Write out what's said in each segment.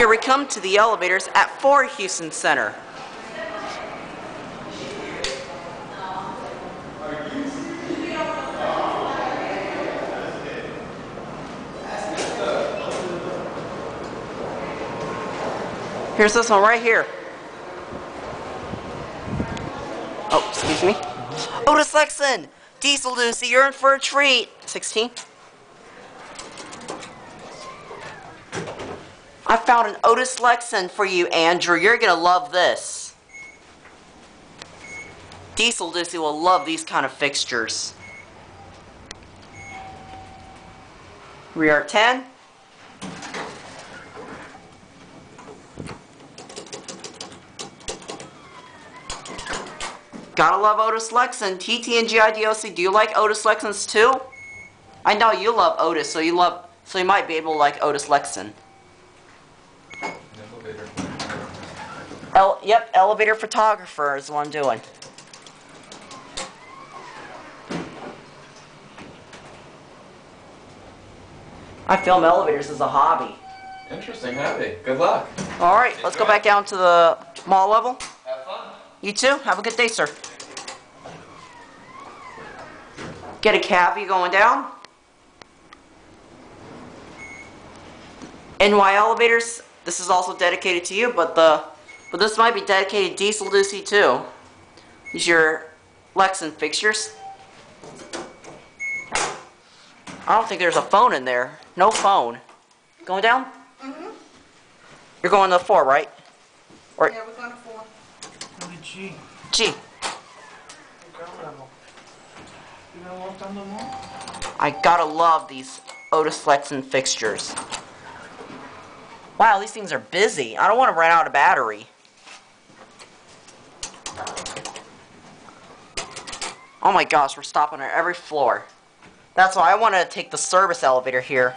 Here we come to the elevators at 4 Houston Center. Here's this one right here. Oh, excuse me. Otis Lexan! Diesel Lucy, you're in for a treat. 16. I found an Otis Lexan for you, Andrew. You're going to love this. Diesel Lucy will love these kind of fixtures. We are 10. Gotta love Otis Lexan. TT and GIDOC, do you like Otis Lexans too? I know you love Otis, so you love, so you might be able to like Otis Lexan. Elevator. El yep, elevator photographer is what I'm doing. I film elevators as a hobby. Interesting hobby. Good luck. All right, let's go back down to the mall level. Have fun. You too. Have a good day, sir. Get a cab. You going down? NY Elevators. This is also dedicated to you, but the but this might be dedicated to Diesel Lucy too. These your Lexan fixtures. I don't think there's a phone in there. No phone. Going down? Mm-hmm. You're going to the four, right? Or Yeah, we're going to four. G. G. You gonna walk down the mall? I gotta love these Otis Lexan fixtures. Wow, these things are busy. I don't want to run out of battery. Oh my gosh, we're stopping at every floor. That's why I want to take the service elevator here.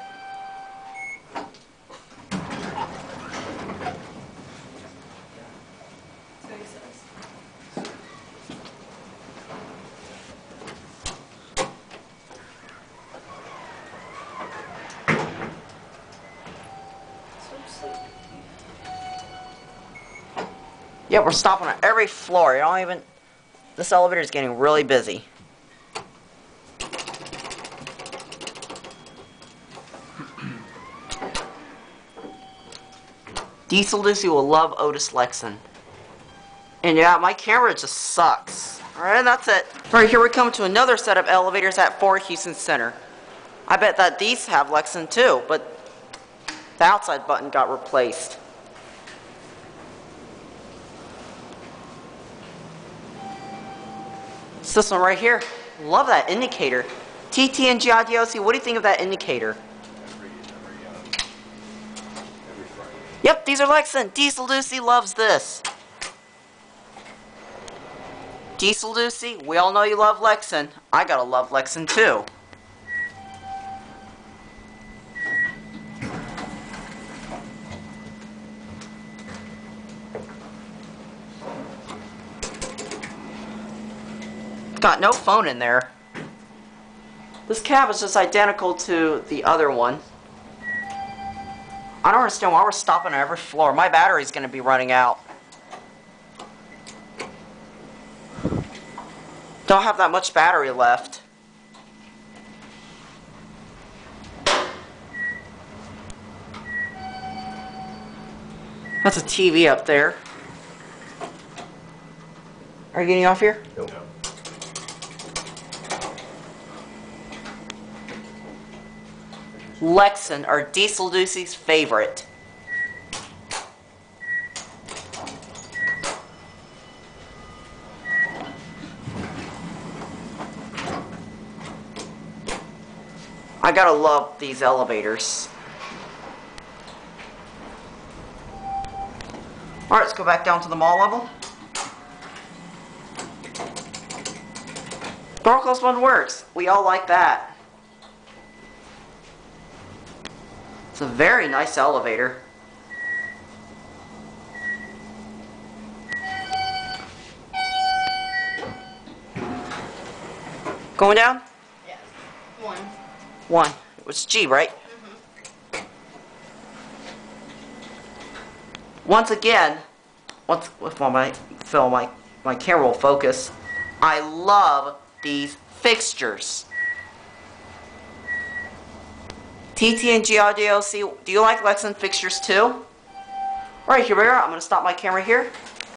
Yeah, we're stopping at every floor. You don't even. This elevator is getting really busy. Diesel Lucy will love Otis Lexan. And yeah, my camera just sucks. Alright, that's it. Alright, here we come to another set of elevators at 4 Houston Center. I bet that these have Lexan too, but the outside button got replaced. This one right here. Love that indicator. TT and GIDOC, what do you think of that indicator? Yep, these are Lexan. Diesel Lucy loves this. Diesel Lucy, we all know you love Lexan. I gotta love Lexan too. Got no phone in there. This cab is just identical to the other one. I don't understand why we're stopping on every floor. My battery's gonna be running out. Don't have that much battery left. That's a TV up there. Are you getting off here? Nope. Lexan are Diesel Lucy's favorite. I gotta love these elevators. Alright, let's go back down to the mall level. Close one works. We all like that. A very nice elevator. Going down? Yes. One. One. It was G, right? Mm hmm Once again, once if my film my my camera will focus, I love these fixtures. TTNG Audio, see, do you like Lexan fixtures too? Alright, here we are. I'm going to stop my camera here.